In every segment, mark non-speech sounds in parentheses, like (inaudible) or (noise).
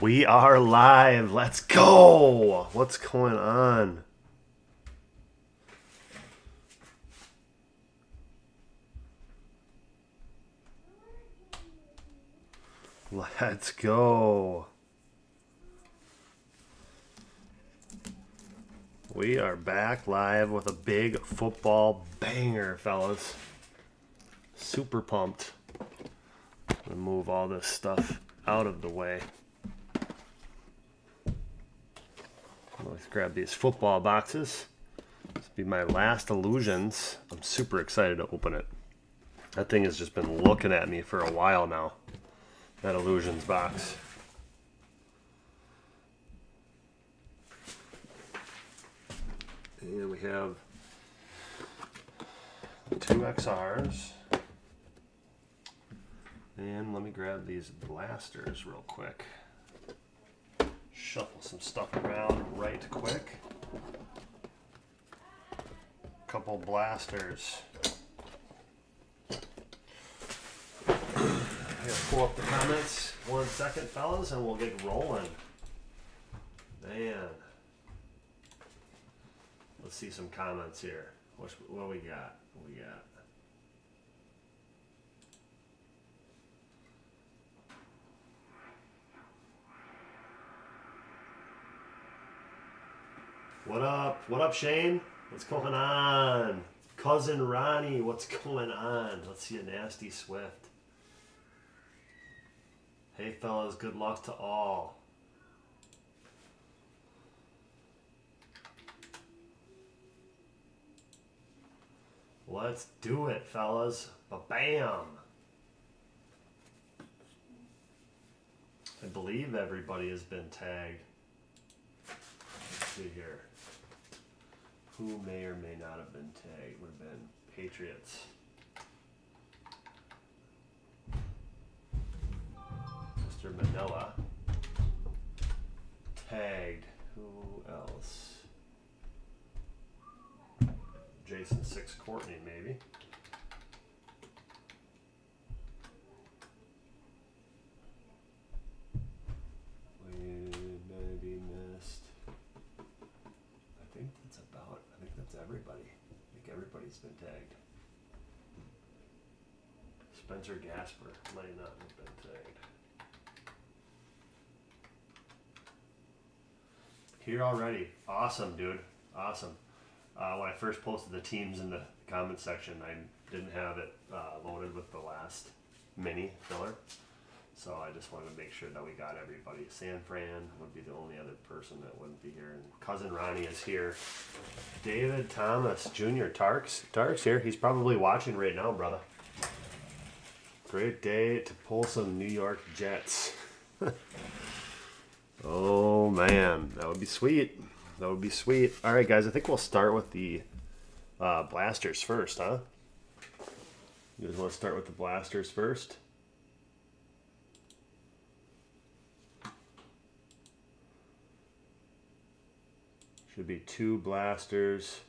We are live. Let's go. What's going on? Let's go. We are back live with a big football banger, fellas. Super pumped. Move all this stuff out of the way. Let's grab these football boxes. This will be my last illusions. I'm super excited to open it. That thing has just been looking at me for a while now. That illusions box. And we have two XRs. And let me grab these blasters real quick. Shuffle some stuff around right quick. Couple blasters. pull up the comments one second, fellas, and we'll get rolling. Man. Let's see some comments here. What's, what we got? What we got? What up? What up, Shane? What's going on? Cousin Ronnie, what's going on? Let's see a nasty Swift. Hey, fellas, good luck to all. Let's do it, fellas. Ba-bam. I believe everybody has been tagged. See here. Who may or may not have been tagged would have been Patriots. Mr. Manila. Tagged. Who else? Jason Six Courtney, maybe. We maybe missed. I think that's about. I think that's everybody. I think everybody's been tagged. Spencer Gasper might not have been tagged. Here already. Awesome, dude. Awesome. Uh, when I first posted the teams in the comment section, I didn't have it uh, loaded with the last mini filler. So I just wanted to make sure that we got everybody. San Fran would be the only other person that wouldn't be here. And cousin Ronnie is here. David Thomas Jr. Tarks. Tarks here. He's probably watching right now, brother. Great day to pull some New York Jets. (laughs) Oh man, that would be sweet. That would be sweet. All right, guys, I think we'll start with the uh, blasters first, huh? You guys want to start with the blasters first? Should be two blasters.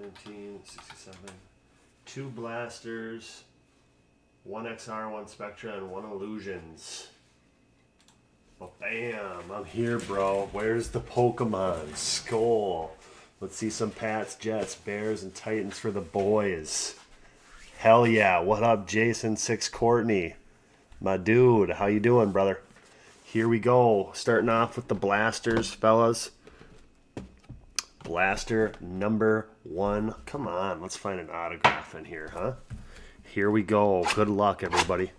1967. Two blasters, one XR, one Spectra, and one Illusions. Well, bam, I'm here, bro. Where's the Pokemon? Skull. Let's see some Pats, Jets, Bears, and Titans for the boys. Hell yeah. What up, Jason Six Courtney? My dude, how you doing, brother? Here we go. Starting off with the blasters, fellas. Blaster number one. Come on, let's find an autograph in here, huh? Here we go. Good luck, everybody.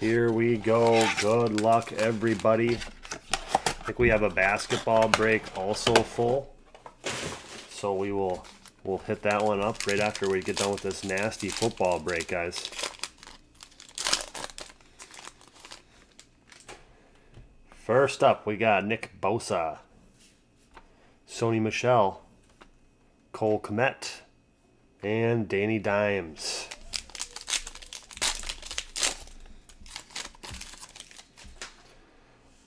Here we go. Good luck, everybody. I think we have a basketball break also full. So we will we'll hit that one up right after we get done with this nasty football break, guys. First up, we got Nick Bosa. Sony Michel, Cole Kmet, and Danny Dimes.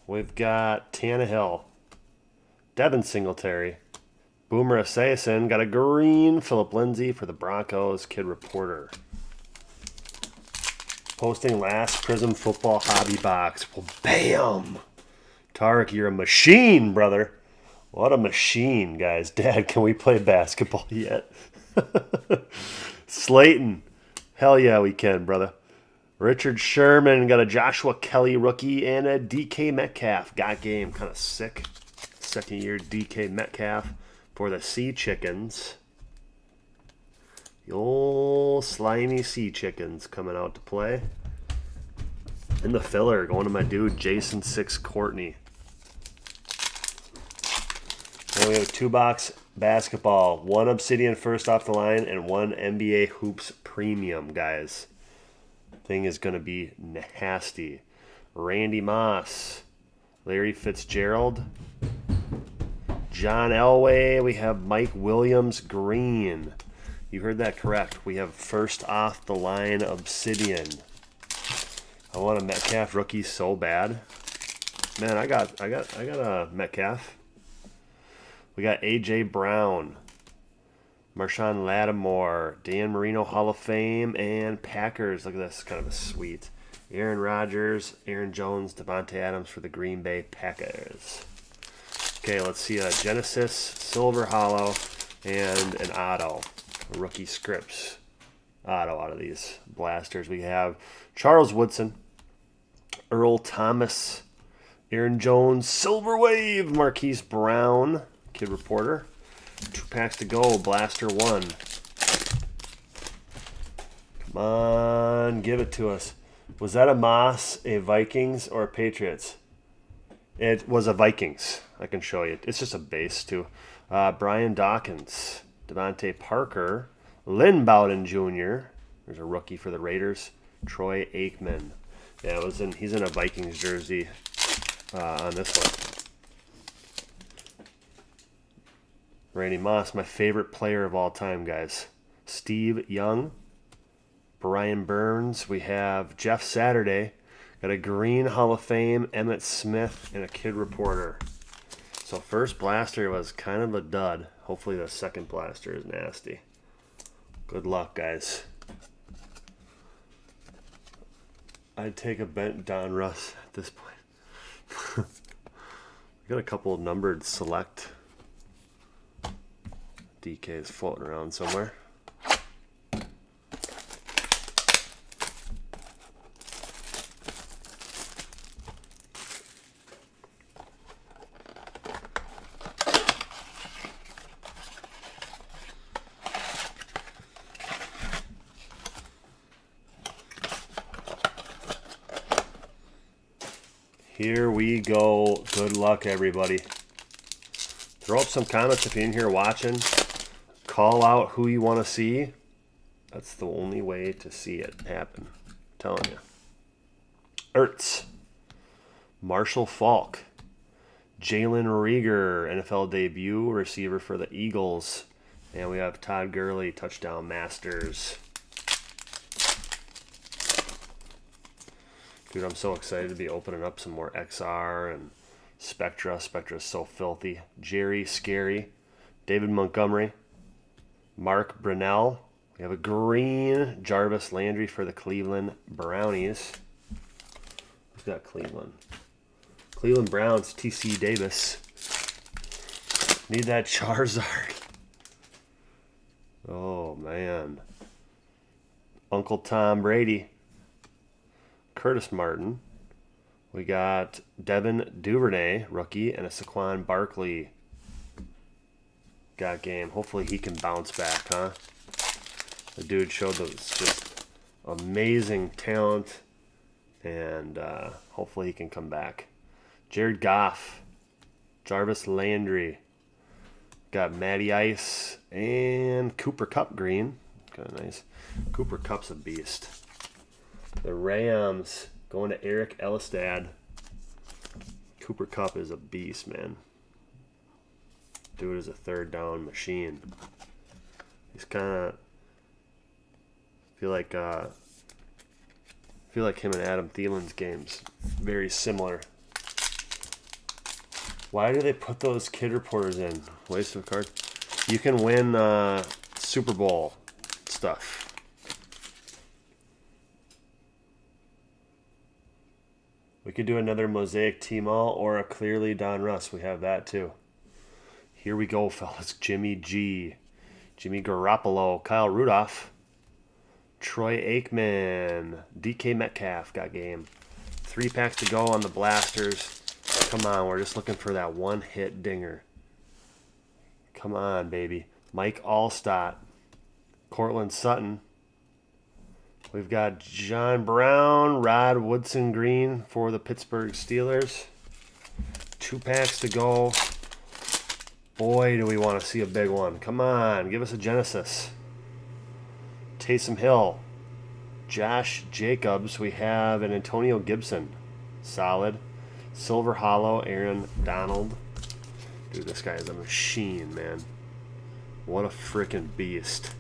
We've got Tannehill, Devin Singletary, Boomer Esiason, got a green Philip Lindsay for the Broncos, Kid Reporter. Posting last Prizm Football Hobby Box. Well, bam! Tarek, you're a machine, brother. What a machine, guys. (laughs) Dad, can we play basketball yet? (laughs) Slayton. Hell yeah, we can, brother. Richard Sherman got a Joshua Kelley rookie and a DK Metcalf. Got game. Kind of sick. Second year DK Metcalf for the Sea Chickens. The old slimy Sea Chickens coming out to play. And the filler going to my dude Jason Six Courtney. And we have two box basketball, one Obsidian first off the line, and one NBA Hoops Premium, guys. Thing is going to be nasty. Randy Moss, Larry Fitzgerald, John Elway. We have Mike Williams Green. You heard that correct. We have first off the line Obsidian. I want a Metcalf rookie so bad. Man, I got I got I got a Metcalf. We got AJ Brown, Marshon Lattimore, Dan Marino Hall of Fame, and Packers. Look at this, kind of a sweet. Aaron Rodgers, Aaron Jones, Davante Adams for the Green Bay Packers. Okay, let's see a Genesis, Silver Hollow, and an Auto. Rookie scripts. Auto out of these blasters. We have Charles Woodson, Earl Thomas, Aaron Jones, Silver Wave, Marquise Brown, Kid Reporter. Two packs to go. Blaster one. Come on, give it to us. Was that a Moss, a Vikings, or a Patriots? It was a Vikings. I can show you. It's just a base, too. Uh, Brian Dawkins, DeVante Parker, Lynn Bowden Jr. There's a rookie for the Raiders. Troy Aikman. Yeah, was in. He's in a Vikings jersey uh, on this one. Randy Moss, my favorite player of all time, guys. Steve Young, Brian Burns. We have Jeff Saturday. Got a Green Hall of Fame, Emmitt Smith, and a Kid Reporter. So first blaster was kind of a dud. Hopefully the second blaster is nasty. Good luck, guys. I'd take a bent Donruss at this point. (laughs) got a couple numbered select DK is floating around somewhere. Here we go. Good luck, everybody. Throw up some comments if you're in here watching call out who you want to see, that's the only way to see it happen. I'm telling you. Ertz, Marshall Faulk, Jalen Reagor, NFL debut, receiver for the Eagles. And we have Todd Gurley, touchdown masters. Dude, I'm so excited to be opening up some more XR and Spectra. Spectra is so filthy. Jerry, Scary, David Montgomery, Mark Brunell. We have a green Jarvis Landry for the Cleveland Brownies. Who's got Cleveland? Cleveland Browns, TC Davis. Need that (laughs) Charizard. Oh, man. Uncle Tom Brady. Curtis Martin. We got Devin Duvernay, rookie, and a Saquon Barkley got game. Hopefully he can bounce back, huh? The dude showed those just amazing talent, and uh, hopefully he can come back. Jared Goff, Jarvis Landry, got Matty Ice, and Cooper Kupp green. Kind of nice. Cooper Kupp's a beast. The Rams going to Eric Elistad. Cooper Kupp is a beast, man. Dude is a third down machine. He's kind of feel like uh, feel like him and Adam Thielen's games very similar. Why do they put those kid reporters in? Waste of a card. You can win uh, Super Bowl stuff. We could do another Mosaic T-Mall or a clearly Donruss. We have that too. Here we go, (laughs) fellas. Jimmy G. Jimmy Garoppolo. Kyle Rudolph. Troy Aikman. DK Metcalf got game. Three packs to go on the blasters. Come on, we're just looking for that one hit dinger. Come on, baby. Mike Alstott. Courtland Sutton. We've got John Brown, Rod Woodson Green for the Pittsburgh Steelers. Two packs to go. Boy, do we want to see a big one. Come on, give us a Genesis. Taysom Hill. Josh Jacobs. We have an Antonio Gibson. Solid. Silver Hollow, Aaron Donald. Dude, this guy is a machine, man. What a freaking beast.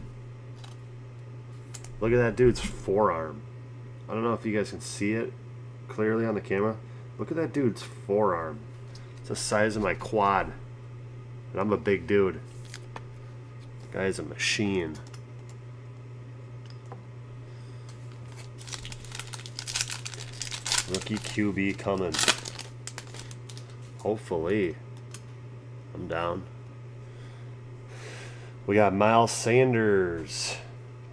Look at that dude's forearm. I don't know if you guys can see it clearly on the camera. Look at that dude's forearm. It's the size of my quad. I'm a big dude. Guy's a machine. Rookie QB coming. Hopefully. I'm down. We got Miles Sanders,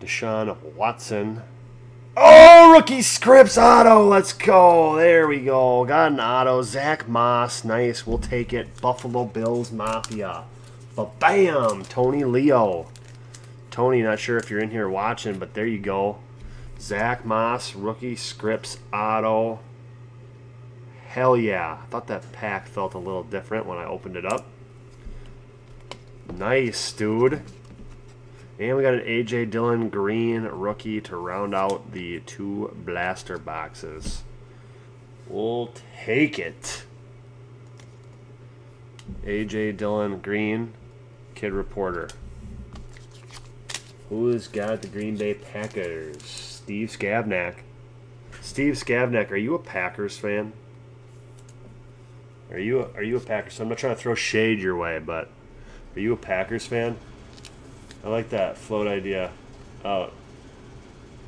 Deshaun Watson. Rookie scripts auto. Let's go. There we go. Got an auto. Zach Moss. Nice. We'll take it. Buffalo Bills Mafia. But bam. Tony Leo. Tony, not sure if you're in here watching, but there you go. Zach Moss, rookie scripts auto. Hell yeah. I thought that pack felt a little different when I opened it up. Nice, dude. And we got an A.J. Dillon green rookie to round out the two blaster boxes. We'll take it. A.J. Dillon green, kid reporter. Who's got the Green Bay Packers? Steve Skavnak. Steve Skavnak, are you a Packers fan? Are you a, are you a Packers? I'm not trying to throw shade your way, but are you a Packers fan? I like that float idea. Out.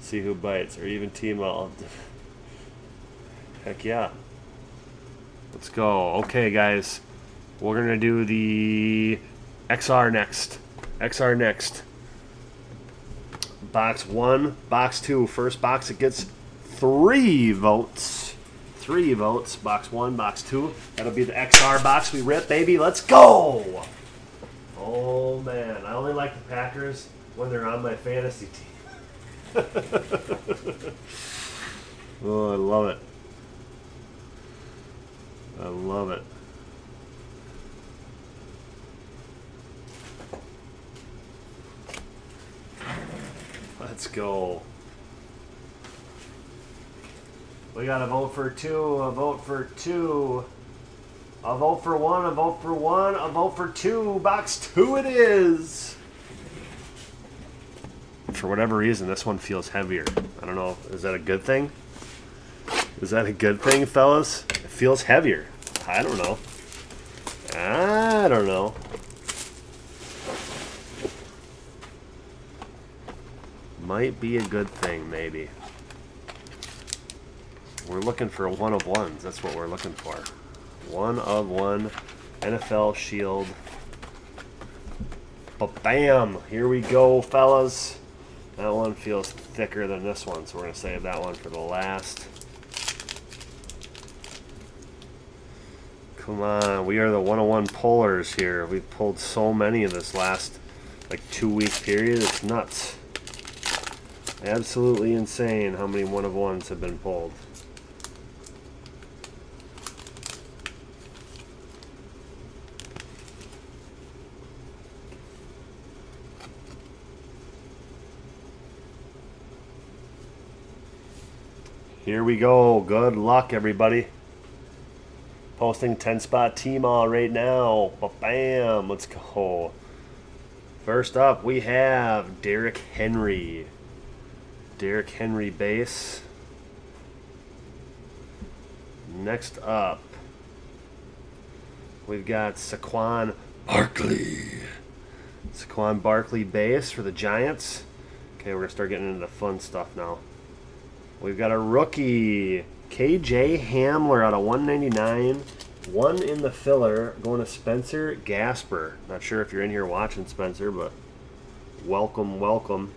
See who bites, or even team all. (laughs) Heck yeah. Let's go. Okay, guys. We're gonna do the XR next. XR next. Box one, box two. First box, it gets three votes. Three votes. Box one, box two. That'll be the XR box we rip, baby. Let's go! Oh man, I only like the Packers when they're on my fantasy team. (laughs) oh, I love it. I love it. Let's go. We got a vote for two, a vote for two. A vote for one, a vote for one, a vote for two. Box two it is. For whatever reason, this one feels heavier. I don't know. Is that a good thing? Is that a good thing, fellas? It feels heavier. I don't know. I don't know. Might be a good thing, maybe. We're looking for one of ones. That's what we're looking for. One of one NFL Shield. But bam! Here we go, fellas. That one feels thicker than this one, so we're going to save that one for the last. Come on, we are the 101 pullers here. We've pulled so many in this last like two week period. It's nuts. Absolutely insane how many one of ones have been pulled. Here we go. Good luck, everybody. Posting 10 spot team all right now. Bam! Let's go. First up, we have Derrick Henry. Derrick Henry base. Next up, we've got Saquon Barkley. Saquon Barkley base for the Giants. Okay, we're going to start getting into the fun stuff now. We've got a rookie, KJ Hamler out of 199. One in the filler going to Spencer Gasper. Not sure if you're in here watching Spencer, but welcome, welcome.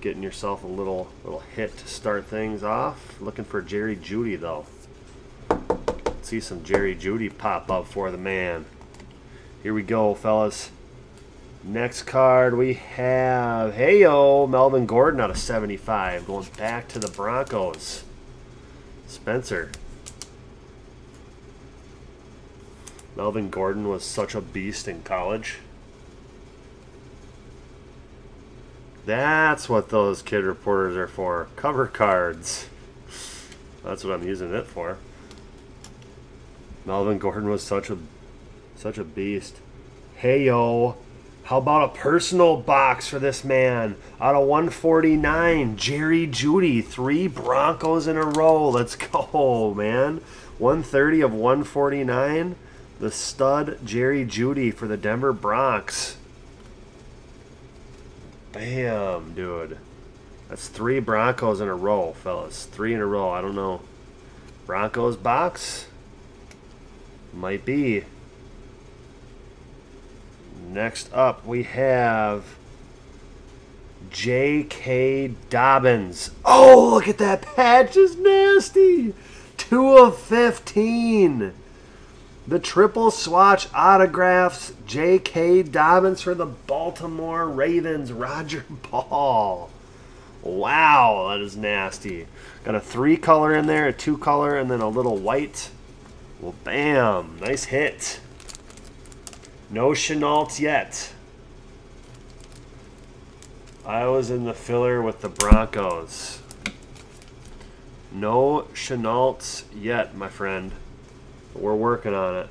Getting yourself a little little hit to start things off. Looking for Jerry Jeudy, though. See some Jerry Jeudy pop up for the man. Here we go, fellas. Next card we have, hey yo, Melvin Gordon out of 75, going back to the Broncos. Spencer. Melvin Gordon was such a beast in college. That's what those kid reporters are for. Cover cards. That's what I'm using it for. Melvin Gordon was such a such a beast. Hey yo, how about a personal box for this man? Out of 149, Jerry Jeudy, three Broncos in a row. Let's (laughs) go, man. 130 of 149. The stud Jerry Jeudy for the Denver Bronx. Bam, dude. That's three Broncos in a row, fellas. Three in a row. I don't know. Broncos box? Might be. Next up, we have J.K. Dobbins. Oh, look at that patch. is nasty. 2 of 15. The triple swatch autographs J.K. Dobbins for the Baltimore Ravens. Roger (laughs) Ball. Wow, that is nasty. Got a three color in there, a two color, and then a little white. Well, bam. Nice hit. No Shenault yet. I was in the filler with the Broncos. No Shenaults yet, my friend. We're working on it.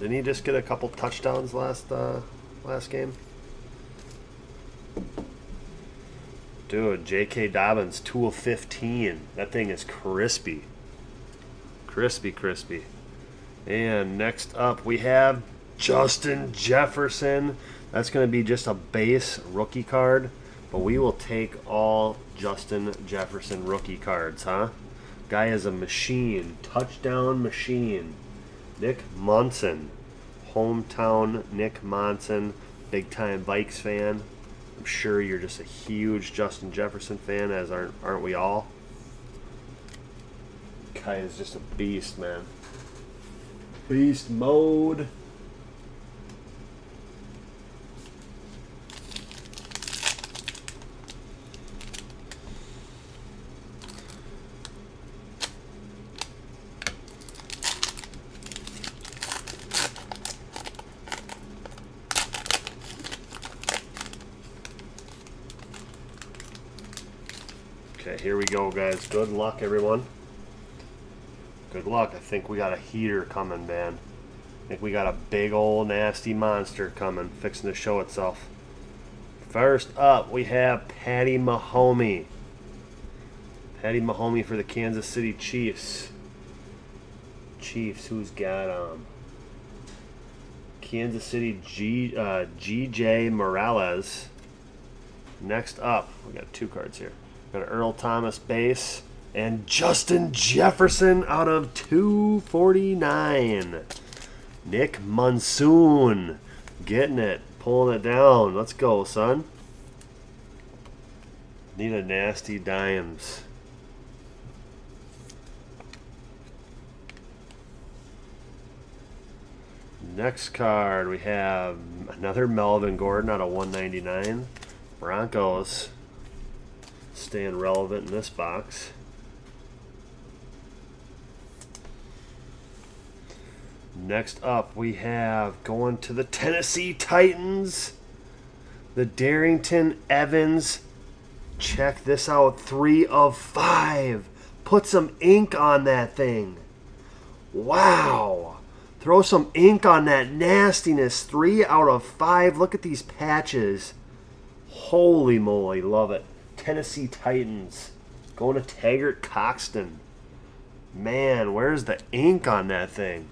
Didn't he just get a couple touchdowns last uh, last game? Dude, J.K. Dobbins, 2 of 15. That thing is crispy. Crispy, crispy. And next up, we have Justin Jefferson. That's going to be just a base rookie card, but we will take all Justin Jefferson rookie cards, huh? Guy is a machine, touchdown machine. Nick Monson, hometown Nick Monson, big time Vikes fan. I'm sure you're just a huge Justin Jefferson fan, as aren't aren't we all? Guy is just a beast, man. Beast mode. Okay, here we go, guys. Good luck, everyone. Good luck. I think we got a heater coming, man. I think we got a big old nasty monster coming, fixing to show itself. First up, we have Patty Mahomey. Patty Mahomey for the Kansas City Chiefs. Chiefs, who's got um Kansas City G uh, GJ Morales. Next up, we got two cards here. We got Earl Thomas base. And Justin Jefferson out of 249. Nick Monsoon getting it, pulling it down. Let's go, son. Need a nasty dimes. Next card, we have another Melvin Gordon out of 199. Broncos staying relevant in this box. Next up, we have going to the Tennessee Titans, the Darrynton Evans. Check this out three of five. Put some ink on that thing. Wow. Throw some ink on that nastiness. Three out of five. Look at these patches. Holy moly. Love it. Tennessee Titans. Going to Taggart Coxton. Man, where's the ink on that thing?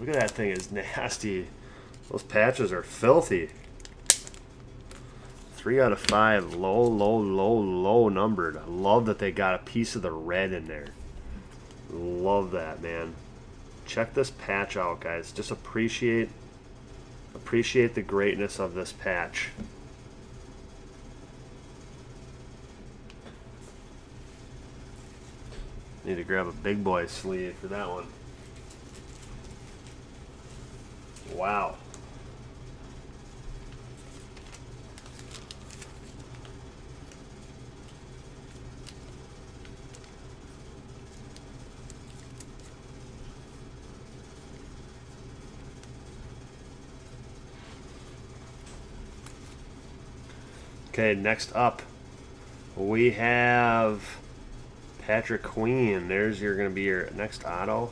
Look at that thing. It's nasty. Those patches are filthy. Three out of five. Low, low, low, low numbered. I love that they got a piece of the red in there. Love that, man. Check this patch out, guys. Just appreciate appreciate the greatness of this patch. Need to grab a big boy sleeve for that one. Wow. Okay, next up, we have Patrick Queen. There's your going to be your next auto.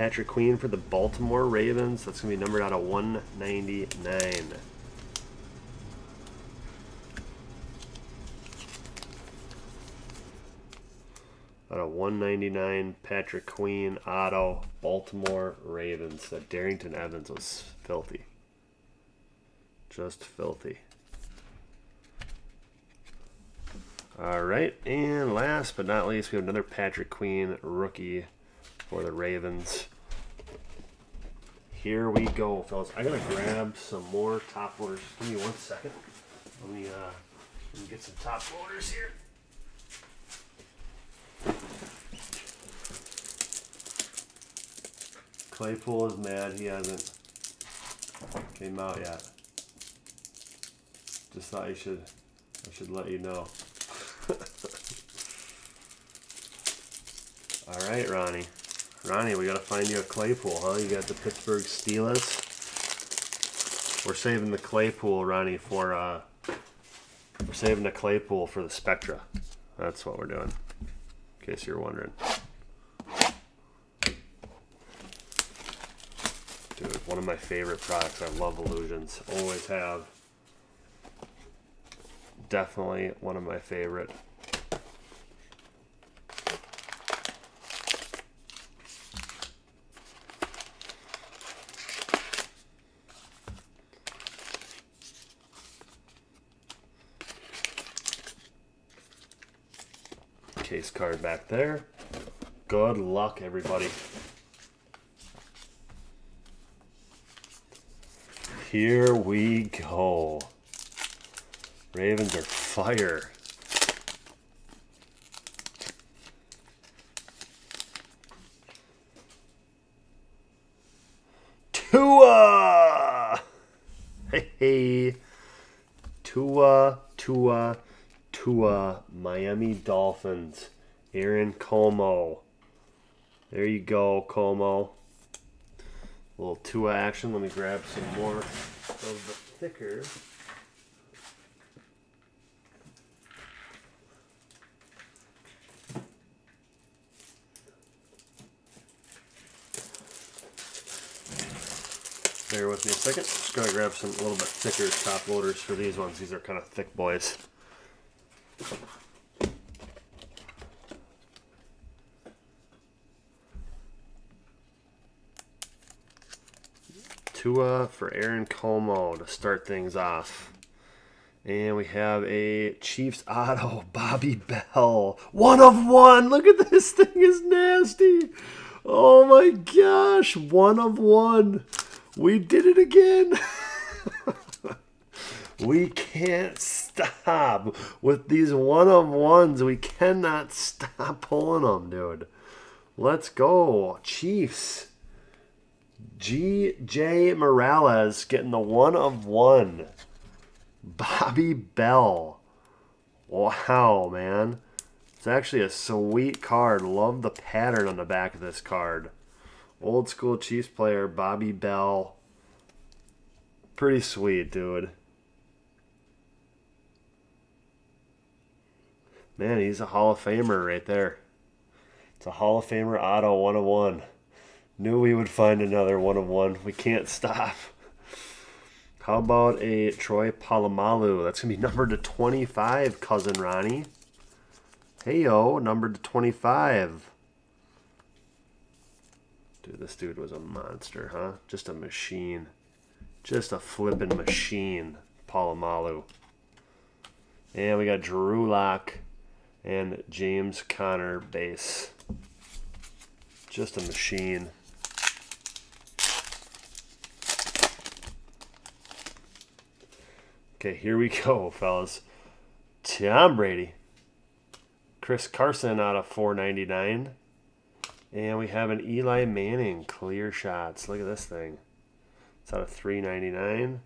Patrick Queen for the Baltimore Ravens. That's going to be numbered out of 199. Out of 199, Patrick Queen, Otto, Baltimore Ravens. That Darrynton Evans was filthy. Just filthy. All right, and last but not least, we have another Patrick Queen rookie for the Ravens. Here we go, fellas. I gotta grab some more top loaders. Give me one second. Let me, uh, let me get some top loaders here. Claypool is mad he hasn't came out yet. Just thought I should I should let you know. (laughs) All right, Ronnie. Ronnie, we got to find you a Claypool, huh? You got the Pittsburgh Steelers. We're saving the Claypool, Ronnie, for uh, we're saving the Claypool for the Spectra. That's what we're doing. In case you're wondering. Dude, one of my favorite products. I love illusions. Always have definitely one of my favorite. Card back there. Good luck, everybody. Here we go. Ravens are fire. Tua! Hey, hey. Tua, Tua, Tua, Miami Dolphins. Aaron Como. There you go, Como. A little Tua action. Let me grab some more of the thicker. Bear with me a second. Just gonna grab some a little bit thicker top loaders for these ones. These are kind of thick boys. Tua for Aaron Como to start things off. And we have a Chiefs auto, (laughs) Bobby Bell. One of one. Look at this thing is nasty. Oh my gosh. One of one. We did it again. (laughs) we can't stop with these one of ones. We cannot stop pulling them, dude. Let's go. Chiefs. G.J. Morales getting the one of one. Bobby Bell. Wow, man. It's actually a sweet card. Love the pattern on the back of this card. Old school Chiefs player, Bobby Bell. Pretty sweet, dude. Man, he's a Hall of Famer right there. It's a Hall of Famer auto one of one. Knew we would find another one of one. We can't stop. How about a Troy Polamalu? That's going to be numbered to 25, cousin Ronnie. Hey yo, numbered to 25. Dude, this dude was a monster, huh? Just a machine. Just a flipping machine. Polamalu. And we got Drew Lock and James Conner base. Just a machine. Okay, here we (laughs) go, fellas. Tom Brady. Chris Carson out of 499. And we have an Eli Manning clear shots. Look at this thing. It's out of 399.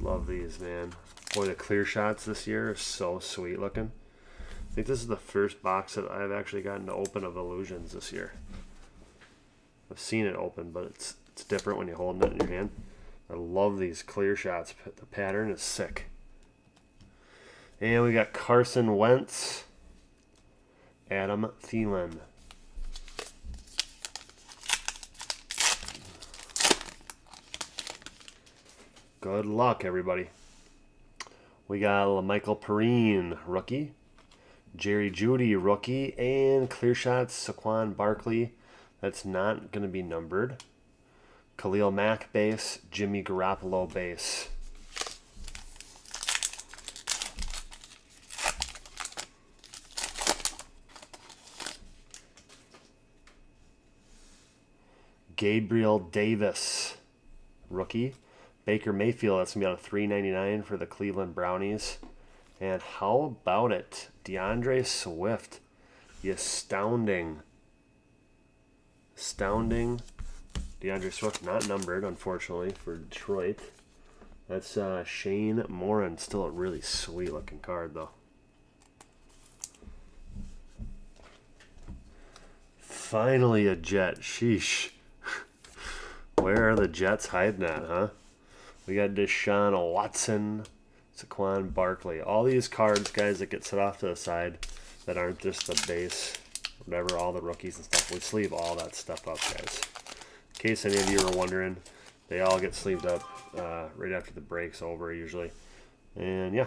Love these, man. Boy, the clear shots this year are so sweet looking. I think this is the first box that I've actually gotten to open of Illusions this year. I've seen it open, but it's it's different when you're holding it in your hand. I love these clear shots. The pattern is sick. And we got Carson Wentz, Adam Thielen. Good luck, everybody. We got Michael Perine, rookie. Jerry Jeudy, rookie. And clear shots, Saquon Barkley. That's not going to be numbered. Khalil Mack base, Jimmy Garoppolo base. Gabriel Davis, rookie. Baker Mayfield, that's going to be of 399 for the Cleveland Brownies. And how about it? D'Andre Swift, the astounding, astounding D'Andre Swift, not numbered, unfortunately, for Detroit. That's uh, Shane Morin. Still a really sweet looking card, though. Finally a Jet. Sheesh. (laughs) Where are the Jets hiding at, huh? We got Deshaun Watson, Saquon Barkley. All these cards, guys, that get set off to the side that aren't just the base, whatever, all the rookies and stuff. We sleeve all that stuff up, guys. In case any of you are wondering, they all get sleeved up uh, right after the break's over, usually. And yeah,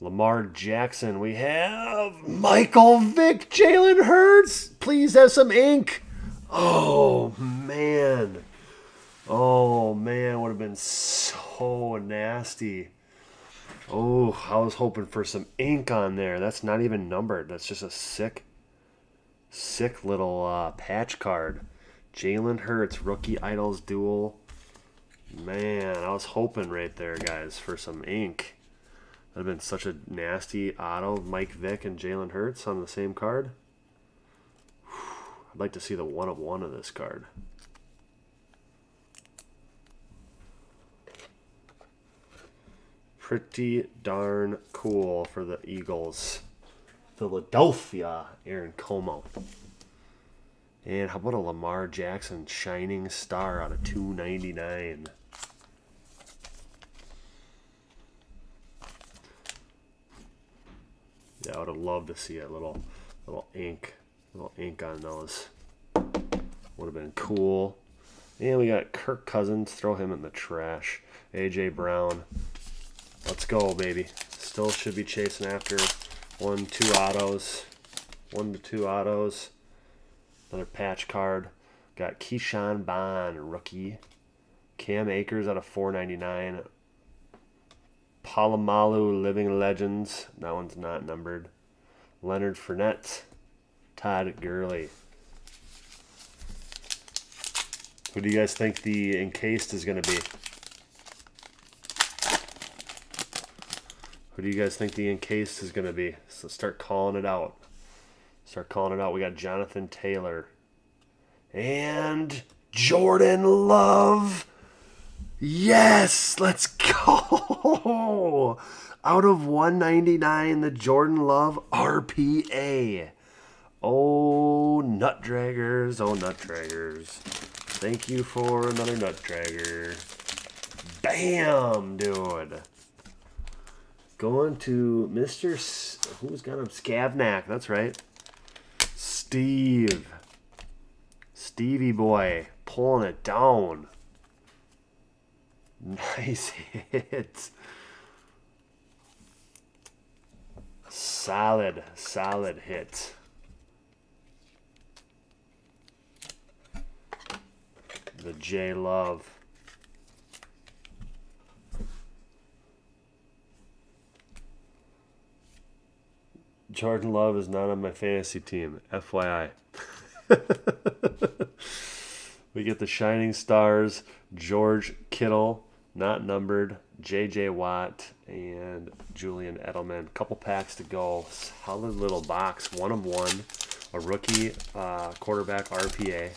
Lamar Jackson. We have Michael Vick, Jalen Hurts. Please have some ink. Oh, man. Oh man, would have been so nasty. Oh, I was hoping for some ink on there. That's not even numbered. That's just a sick, sick little uh, patch card. Jalen Hurts, Rookie Idols Duel. Man, I was hoping right there, guys, for some ink. That'd have been such a nasty auto. Mike Vick and Jalen Hurts on the same card. I'd like to see the one of one of this card. pretty darn cool for the Eagles. Philadelphia, Aaron Como. And how about a Lamar Jackson Shining Star out of 299? Yeah, I would have loved to see a little little ink, little ink on those. Would have been cool. And we got Kirk Cousins, throw him in the trash. AJ Brown, Let's go, baby. Still should be chasing after one, two autos. One to two autos. Another patch card. Got Ke'Shawn Vaughn, rookie. Cam Akers out of 499. Polamalu Living Legends. That one's not numbered. Leonard Fournette. Todd Gurley. Who do you guys think the encased is going to be? Who do you guys think the encased is going to be? So start calling it out. Start calling it out. We got Jonathan Taylor. And Jordan Love. Yes, let's go. (laughs) Out of 199, the Jordan Love RPA. Oh, nut draggers. Oh, nut draggers. Thank you for another nut dragger. Bam, dude. Going to Mr. S- who's got him? Scavnak. That's right. Steve. Stevie boy pulling it down. (laughs) Nice hit. Solid, solid hit. The J Love. Jordan Love is not on my fantasy team, FYI. (laughs) we get the Shining Stars, George Kittle, not numbered, J.J. Watt, and Julian Edelman. Couple packs to go. Solid little box, one of one. A rookie uh, quarterback RPA.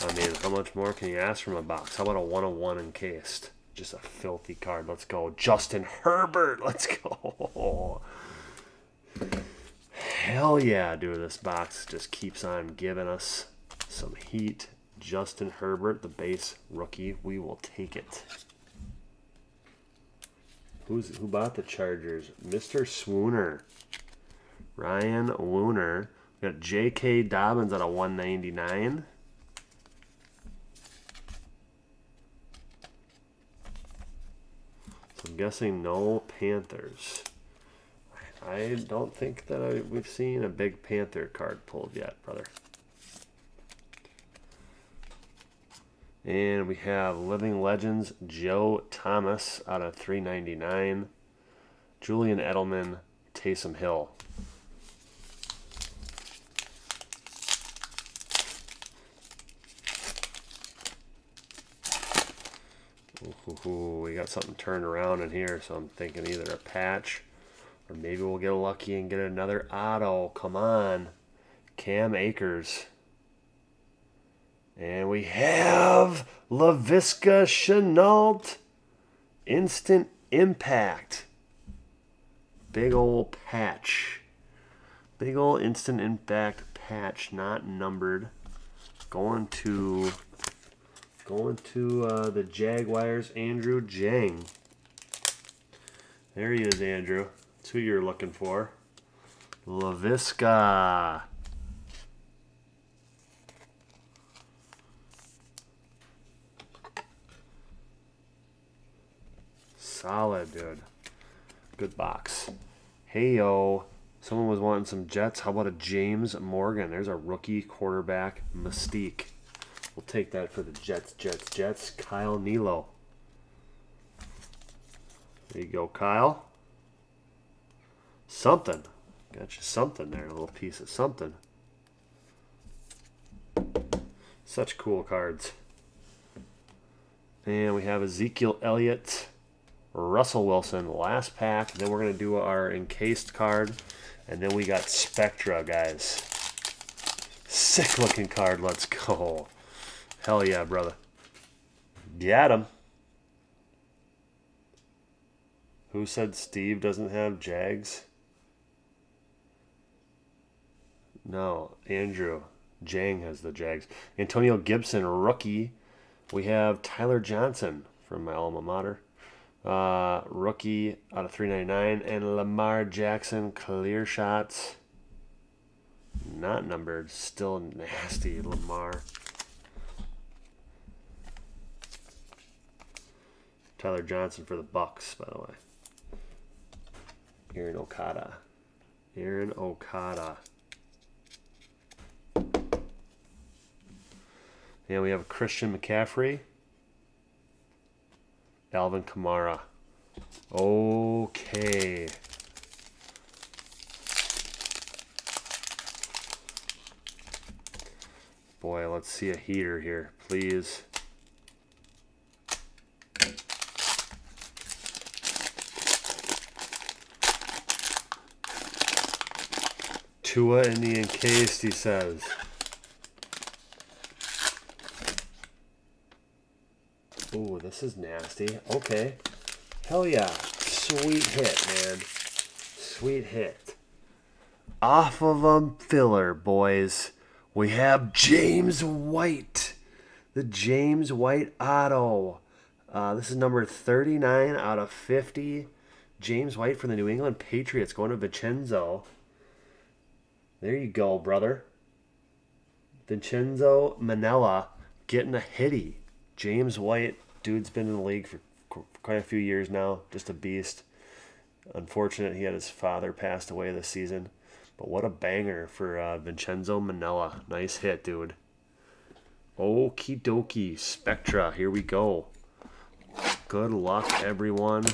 I mean, how much more can you ask from a box? How about a one of one encased? Just a filthy card. Let's go. Justin Herbert. (laughs) Let's go. Hell yeah, dude. This box just keeps on giving us some heat. Justin Herbert, the base rookie. We will take it. Who's who bought the Chargers? Mr. Swooner. Ryan Wooner. We got J.K. Dobbins at a 199. So I'm guessing no Panthers. I don't think that I, we've seen a big Panther card pulled yet, brother. And we have Living Legends, Joe Thomas out of 399. Julian Edelman, Taysom Hill. Ooh, we got something turned around in here, so I'm thinking either a patch or maybe we'll get lucky and get another auto. Come on. Cam Akers. And we have Laviska Shenault. Instant impact. Big old patch. Big old instant impact patch, not numbered. Going to going to uh, the Jaguars, Andrew Jang. There he is, Andrew. That's who you're looking for. Laviska. Solid, dude. Good box. Hey, yo. Someone was wanting some Jets. How about a James Morgan? There's a rookie quarterback mystique. We'll take that for the Jets, Jets, Jets. Kyle Nilo. There you go, Kyle. Something. Got you something there, a little piece of something. Such cool cards. And we have Ezekiel Elliott, Russell Wilson, last pack. Then we're going to do our encased card. And then we got Spectra, guys. Sick looking card. Let's go. Hell yeah, brother. Got him. Who said Steve doesn't have Jags? No, Andrew. Jang has the Jags. Antonio Gibson, rookie. We have Tyler Johnson from my alma mater. Uh, rookie out of 399. And Lamar Jackson, clear shots. Not numbered. Still nasty, Lamar. Tyler Johnson for the Bucks, by the way. Aaron Okada. Aaron Okada. And we have Christian McCaffrey. Alvin Kamara. Okay. Boy, let's see a heater here, please. Tua in the encased, he says. Oh, this is nasty. Okay. Hell yeah. Sweet hit, man. Sweet hit. Off of a filler, boys. We have James White. The James White Auto. Uh, this is number 39 out of 50. James White for the New England Patriots going to Vincenzo. There you go, brother. Vincenzo Manella getting a hitty. James White, dude's been in the league for quite a few years now. Just a beast. Unfortunate he had his father passed away this season. But what a banger for uh, Vincenzo Manella. Nice hit, dude. Okie dokie. Spectra. Here we go. Good luck, everyone.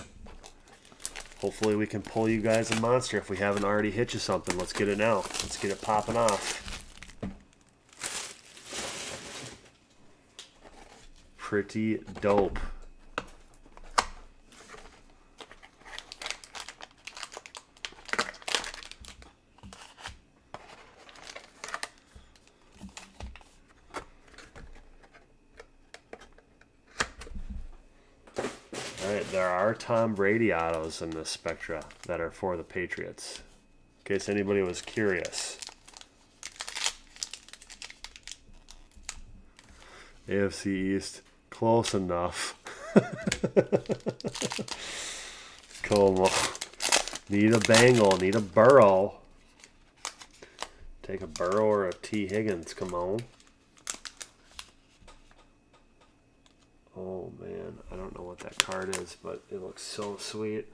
Hopefully we can pull you guys a monster if we haven't already hit you something. Let's get it now. Let's get it popping off. Pretty dope. All right, there are Tom Brady autos in the Spectra that are for the Patriots. In case anybody was curious. AFC East, close enough. (laughs) Come on. Need a bangle. need a Burrow. Take a Burrow or a Tee Higgins, come on. Oh man, I don't know what that card is, but it looks so sweet.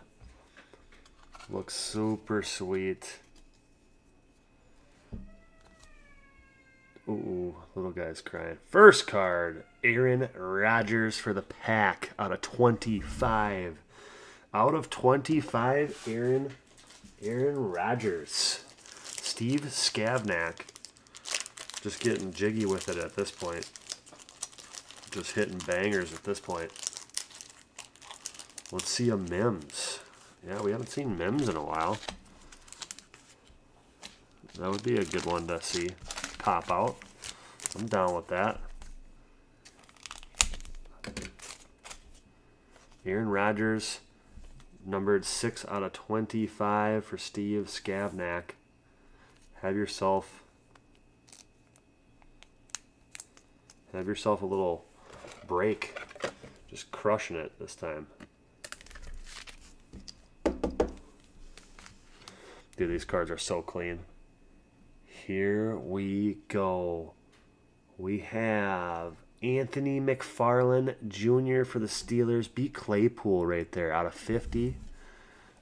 Looks super sweet. Ooh, little guy's crying. First card, Aaron Rodgers for the pack out of 25. Out of 25, Aaron Aaron Rodgers. Steve Skavnak. Just getting jiggy with it at this point just hitting bangers at this point. Let's see a Mims. Yeah, we haven't seen Mims in a while. That would be a good one to see pop out. I'm down with that. Aaron Rodgers, numbered 6 out of 25 for Steve Skavnak. Have yourself have yourself a little break. Just crushing it this time. Dude, these cards are so clean. Here we go. We have Anthony McFarland Jr. for the Steelers. Beat Claypool right there out of 50.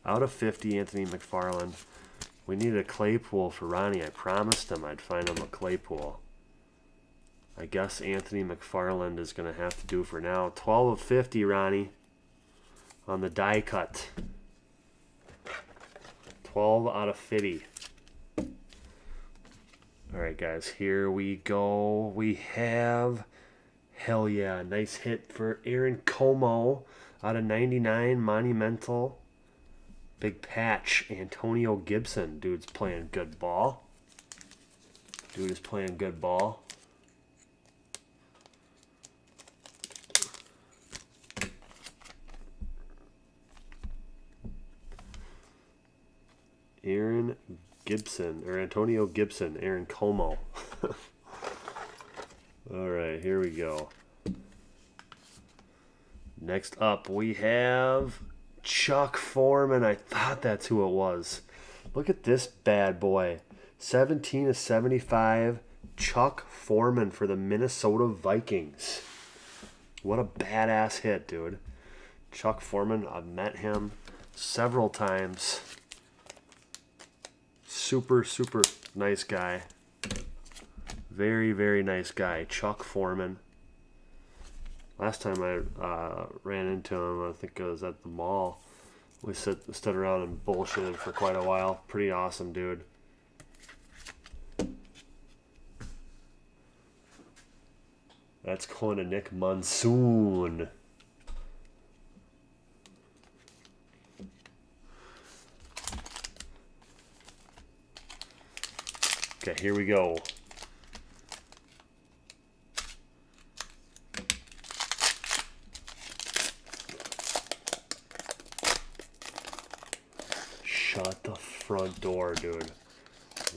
Out of 50, Anthony McFarland. We needed a Claypool for Ronnie. I promised him I'd find him a Claypool. I guess Anthony McFarland is going to have to do for now. 12 of 50, Ronnie, on the die cut. 12 out of 50. All right, guys, here we go. We have, hell yeah, nice hit for Aaron Como out of 99, Monumental. Big patch, Antonio Gibson. Dude's playing good ball. Dude is playing good ball. Aaron Gibson, or Antonio Gibson, Aaron Como. (laughs) All right, here we go. Next up, we have Chuck Foreman. I thought that's who it was. Look at this bad boy. 17 to 75. Chuck Foreman for the Minnesota Vikings. What a badass hit, dude. Chuck Foreman, I've met him several times super, super nice guy. Very, very nice guy. Chuck Foreman. Last time I uh, ran into him, I think it was at the mall. We sit, stood around and bullshitted for quite a while. Pretty awesome dude. That's going to Nick Monsoon. Okay, here we go. Shut the front door, dude.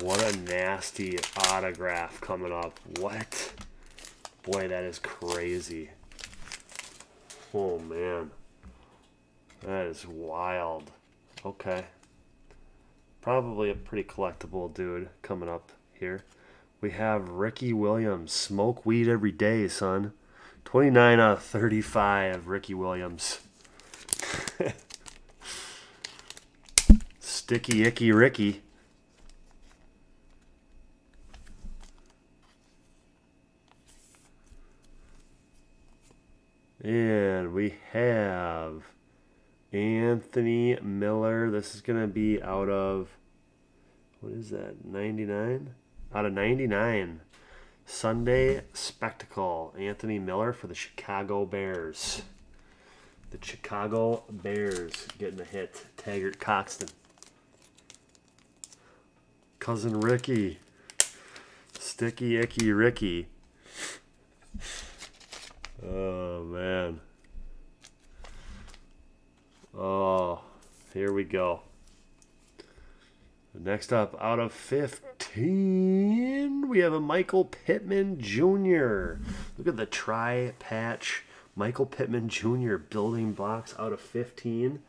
What a nasty autograph coming up. What? Boy, that is crazy. Oh, man. That is wild. Okay. Probably a pretty collectible dude coming up here. We have Ricky Williams. Smoke weed every day, son. 29 out of 35, Ricky Williams. (laughs) Sticky Icky Ricky. And we have Anthony Miller. This is going to be out of, what is that, 99? Out of 99. Sunday Spectacle. Anthony Miller for the Chicago Bears. The Chicago Bears getting a hit. Taggart Coxton. Cousin Ricky. Sticky Icky Ricky. Oh, man. Oh, here we go. Next up, out of 15, we have a Michael Pittman Jr. Look at the tri patch Michael Pittman Jr. building blocks out of 15.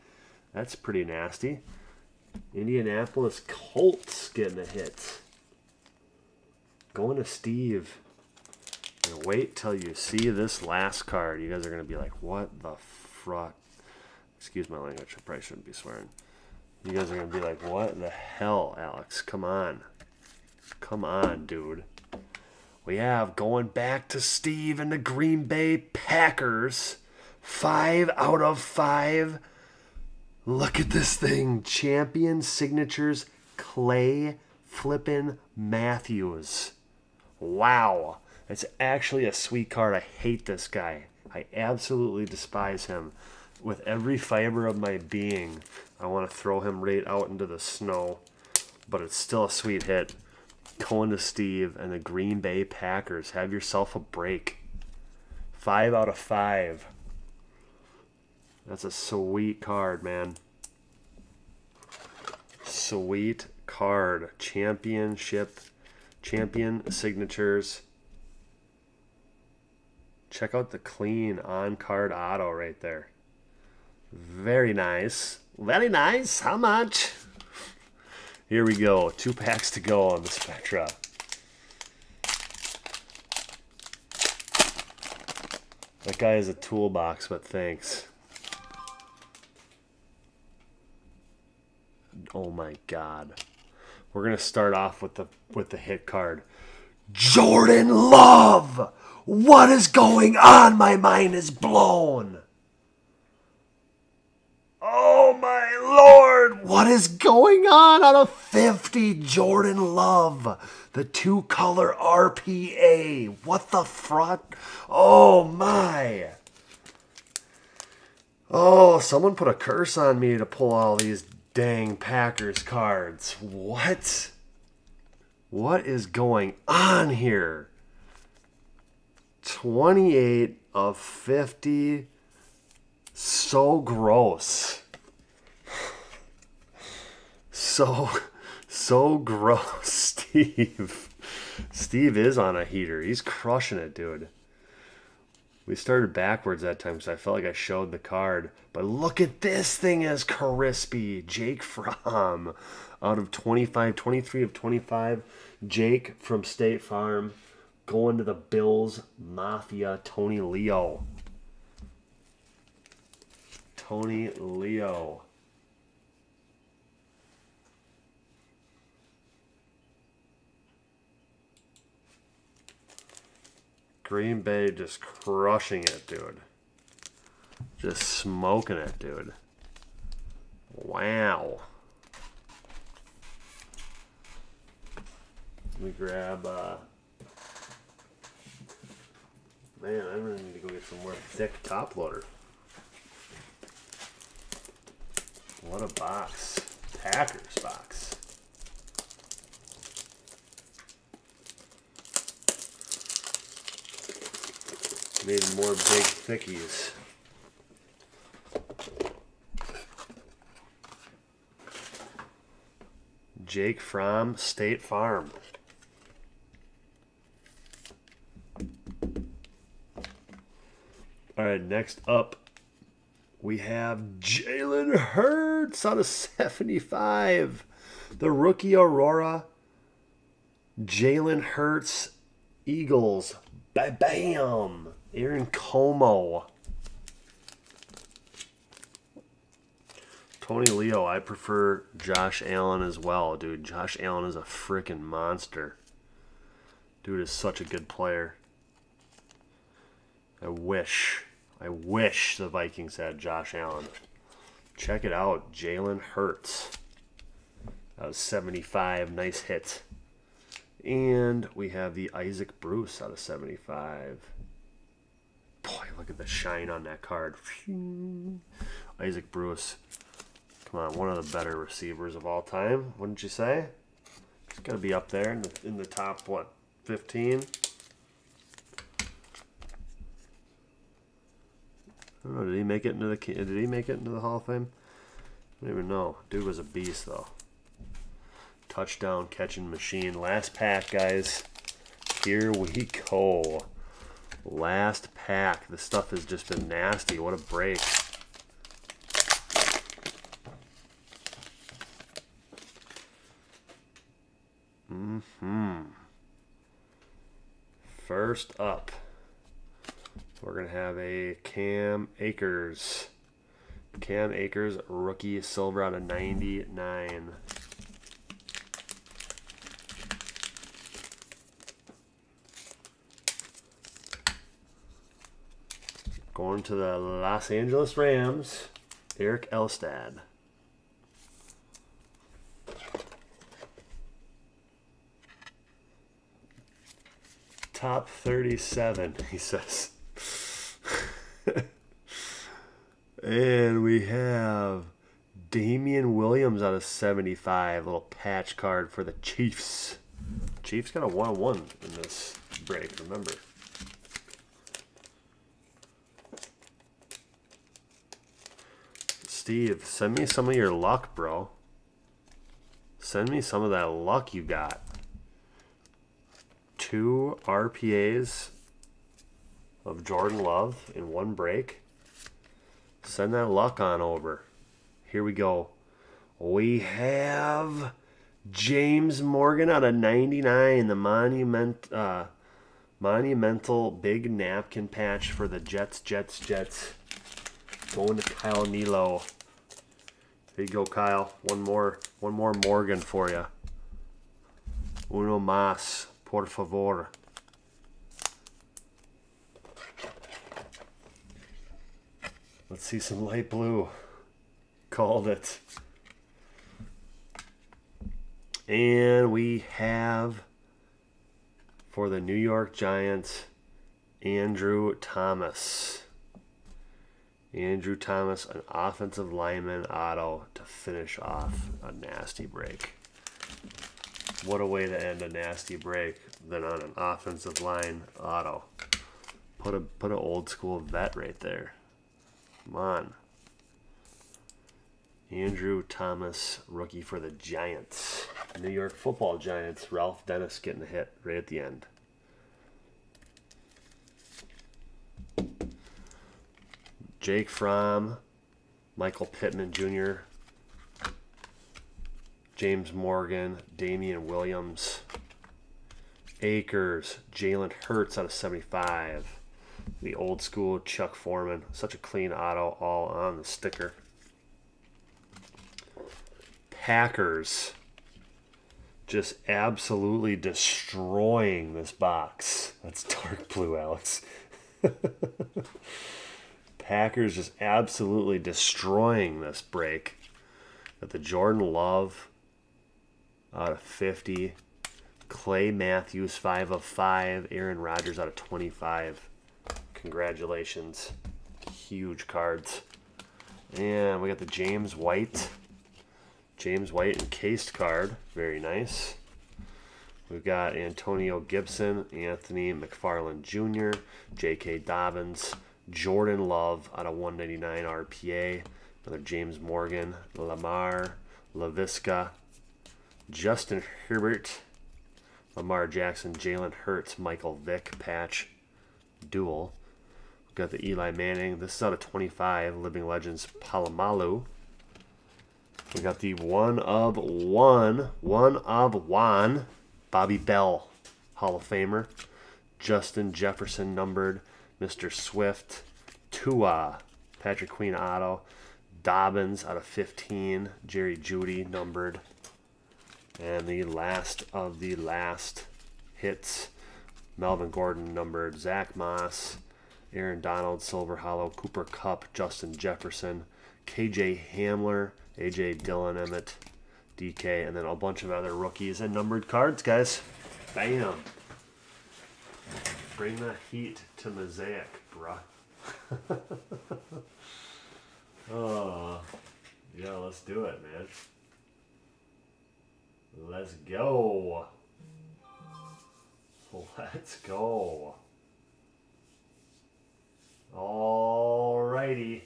That's pretty nasty. Indianapolis Colts getting a hit. Going to Steve. And wait till you see this last card. You guys are going to be like, what the fuck? Excuse my language. I probably shouldn't be swearing. You guys are going to be like, what the hell, Alex? Come on. Come on, dude. We have going back to Steve and the Green Bay Packers. Five out of five. Look at this thing. Champion signatures Clay Flippin' Matthews. Wow. It's actually a sweet card. I hate this guy. I absolutely despise him. With every fiber of my being, I want to throw him right out into the snow. But it's still a sweet hit. Going to Steve and the Green Bay Packers. Have yourself a break. Five out of five. That's a sweet card, man. Sweet card. Championship. Champion signatures. Check out the clean on card auto right there. Very nice. Very nice. How much? Here we go. Two packs to go on the Spectra. That guy is a toolbox, but thanks. Oh my god. We're gonna start off with the with the hit card. Jordan Love! What is going on? My mind is blown. Oh my lord, what is going on out of 50 Jordan Love? The two color RPA. What the front? Oh my. Oh, someone put a curse on me to pull all these dang Packers cards. What? What is going on here? 28 of 50. So gross. So, so gross, (laughs) Steve. Steve is on a heater. He's crushing it, dude. We started backwards that time because I felt like I showed the card. But look at this thing as crispy. Jake Fromm out of 25, 23 of 25. Jake from State Farm going to the Bills Mafia, Tony Leo. Tony Leo. Green Bay just crushing it, dude. Just smoking it, dude. Wow. Let me grab, uh, man, I really need to go get some more thick top loader. What a box. Packers box. Made more big thickies. Jake from State Farm. All right, next up, we have Jalen Hurts out of (laughs) 75. The rookie Aurora. Jalen Hurts, Eagles. Bam! Aaron Como. Tony Leo, I prefer Josh Allen as well, dude. Josh Allen is a freaking monster. Dude is such a good player. I wish, I wish the Vikings had Josh Allen. Check it out, Jalen Hurts. That was 75, nice hit. And we have the Isaac Bruce out of 75. Boy, look at the shine on that card. Isaac Bruce. Come on, one of the better receivers of all time, wouldn't you say? He's got to be up there in the, in the top, what, 15? I don't know. Did he make it into the Did he make it into the Hall of Fame? I don't even know. Dude was a beast, though. Touchdown catching machine. Last pack, guys. Here we go. Last pack. This stuff has just been nasty. What a break. Mm-hmm. First up, we're going to have a Cam Akers. Cam Akers, rookie silver out of 99. Going to the Los Angeles Rams, Eric Elstad. Top 37, (laughs) he says. and we have Damien Williams out of 75. Little patch card for the Chiefs. Chiefs got a 1 1 in this break, remember. Steve, send me some of your luck, bro. Send me some of that luck you got two RPAs of Jordan Love in one break. Send that luck on over. Here we go. We have James Morgan out of 99, the monument, uh, monumental big napkin patch for the Jets, Jets, Jets. Going to Kyle Nilo. Here you go, Kyle. One more, one more Morgan for you. Uno más por favor. Let's see some light blue. Called it. And we have for the New York Giants, Andrew Thomas. Andrew Thomas, an offensive lineman auto to finish off a nasty break what a way to end a nasty break than on an offensive line auto. Put a put an old school vet right there. Come on. Andrew Thomas, rookie for the Giants. New York football Giants. Ralph Dennis getting a hit right at the end. Jake Fromm, Michael Pittman Jr., James Morgan, Damien Williams, Akers, Jalen Hurts out of 75. The old school Chuck Foreman. Such a clean auto, all on the sticker. Packers just absolutely destroying this box. That's dark blue, Alex. (laughs) Packers just absolutely destroying this break. Got the Jordan Love, out of 50. Clay Matthews, 5 of 5. Aaron Rodgers out of 25. Congratulations. Huge cards. And we got the James White. James White encased card. Very nice. We've got Antonio Gibson, Anthony McFarland Jr., J.K. Dobbins, Jordan Love out of 199 RPA, another James Morgan, Lamar, Laviska, Justin Herbert, Lamar Jackson, Jalen Hurts, Michael Vick patch duel. We Got the Eli Manning. This is out of 25. Living Legends Polamalu. We got the one of one, one of one, Bobby Bell, Hall of Famer. Justin Jefferson numbered, Mr. Swift, Tua, Patrick Queen Otto, Dobbins out of 15, Jerry Jeudy numbered, and the last of the last hits, Melvin Gordon numbered, Zach Moss, Aaron Donald, Silver Hollow, Cooper Kupp, Justin Jefferson, KJ Hamler, AJ Dillon, Emmett, DK, and then a bunch of other rookies and numbered cards, guys. Bam. Bring the heat to Mosaic, bruh. (laughs) oh, yeah, let's do it, man. Let's go. Let's go. Alrighty.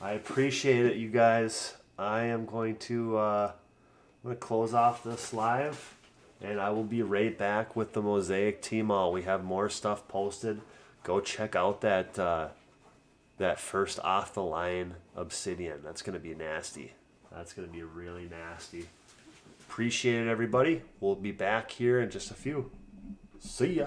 I appreciate it, you guys. I am going to uh, I'm going to close off this live, and I will be right back with the Mosaic team. All we have more stuff posted. Go check out that uh, that first off the line Obsidian. That's going to be nasty. That's going to be really nasty. Appreciate it, everybody. We'll be back here in just a few. See ya.